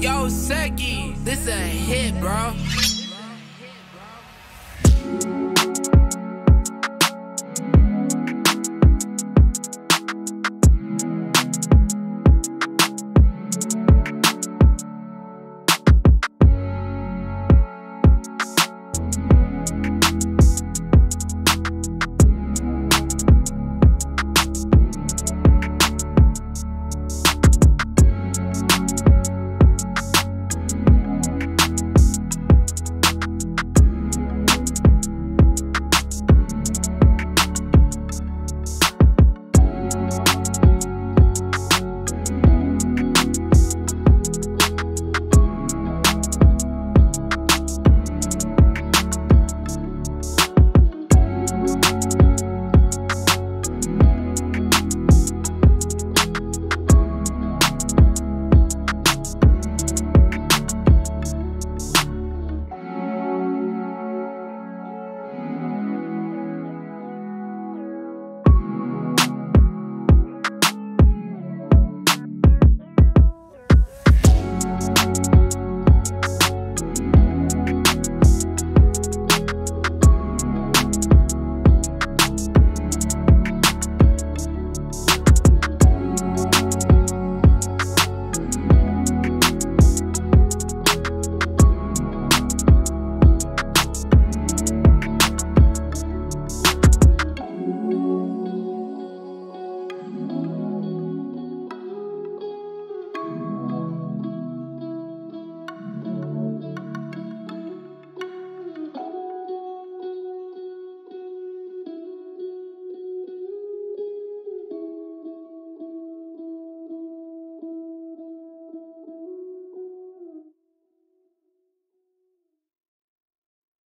Yo, Seki, this a hit, bro.